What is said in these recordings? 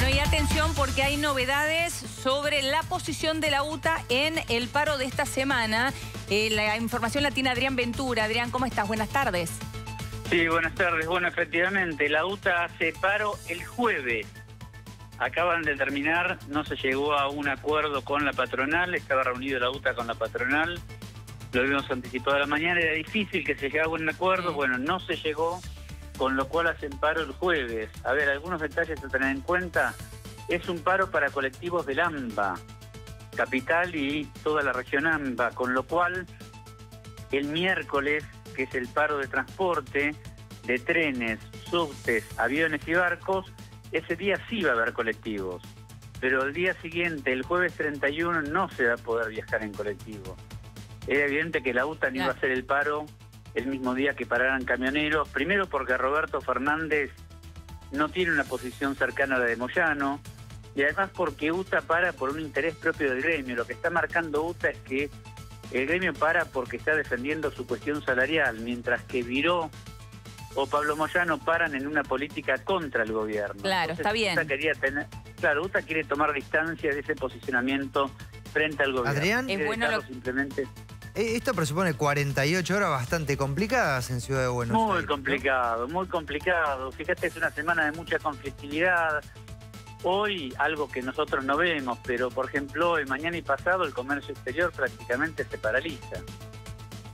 Bueno, y atención porque hay novedades sobre la posición de la UTA en el paro de esta semana. Eh, la información la tiene Adrián Ventura. Adrián, ¿cómo estás? Buenas tardes. Sí, buenas tardes. Bueno, efectivamente, la UTA hace paro el jueves. Acaban de terminar, no se llegó a un acuerdo con la patronal, estaba reunido la UTA con la patronal, lo habíamos anticipado a la mañana, era difícil que se llegara a un acuerdo, bueno, no se llegó, con lo cual hacen paro el jueves. A ver, algunos detalles a tener en cuenta. Es un paro para colectivos del AMBA, capital y toda la región AMBA, con lo cual el miércoles, que es el paro de transporte de trenes, subtes, aviones y barcos, ese día sí va a haber colectivos. Pero el día siguiente, el jueves 31, no se va a poder viajar en colectivo. Era evidente que la UTA no iba a hacer el paro el mismo día que pararan camioneros, primero porque Roberto Fernández no tiene una posición cercana a la de Moyano, y además porque UTA para por un interés propio del gremio. Lo que está marcando UTA es que el gremio para porque está defendiendo su cuestión salarial, mientras que Viró o Pablo Moyano paran en una política contra el gobierno. Claro, está bien. UTA quería tener, claro, UTA quiere tomar distancia de ese posicionamiento frente al gobierno. Adrián, es bueno lo... simplemente esto presupone 48 horas bastante complicadas en Ciudad de Buenos Aires. Muy complicado, muy complicado. Fíjate, es una semana de mucha conflictividad. Hoy, algo que nosotros no vemos, pero por ejemplo, hoy, mañana y pasado, el comercio exterior prácticamente se paraliza.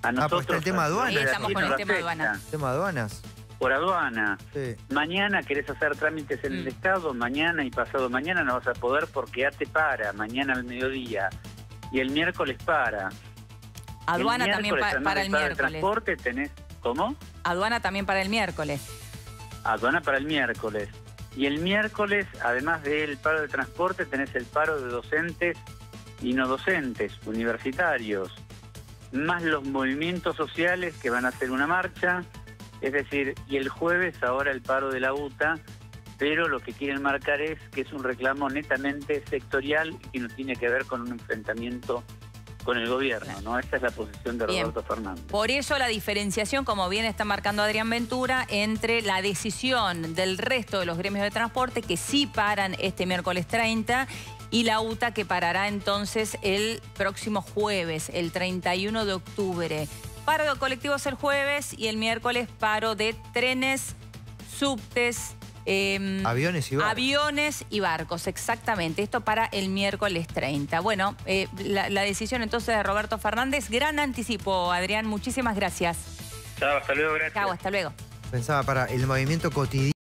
A nosotros, ah, pues el tema aduanas. Sí, estamos con el tema aduanas. ¿Tema aduanas? Por aduana. Sí. Mañana querés hacer trámites en el mm. Estado, mañana y pasado mañana no vas a poder porque te para, mañana al mediodía. Y el miércoles para. Aduana también para el miércoles. transporte tenés, ¿cómo? Aduana también para el miércoles. Aduana para el miércoles. Y el miércoles, además del paro de transporte, tenés el paro de docentes y no docentes, universitarios, más los movimientos sociales que van a hacer una marcha, es decir, y el jueves ahora el paro de la UTA, pero lo que quieren marcar es que es un reclamo netamente sectorial y que no tiene que ver con un enfrentamiento con el gobierno, ¿no? Esta es la posición de Roberto Fernández. Por eso la diferenciación, como bien está marcando Adrián Ventura, entre la decisión del resto de los gremios de transporte que sí paran este miércoles 30 y la UTA que parará entonces el próximo jueves, el 31 de octubre. Paro de colectivos el jueves y el miércoles paro de trenes, subtes, Em, aviones y barcos. Aviones y barcos, exactamente. Esto para el miércoles 30. Bueno, eh, la, la, decisión entonces de Roberto Fernández. Gran anticipo, Adrián. Muchísimas gracias. Chao, hasta luego, gracias. Chao, hasta luego. Pensaba para el movimiento cotidiano.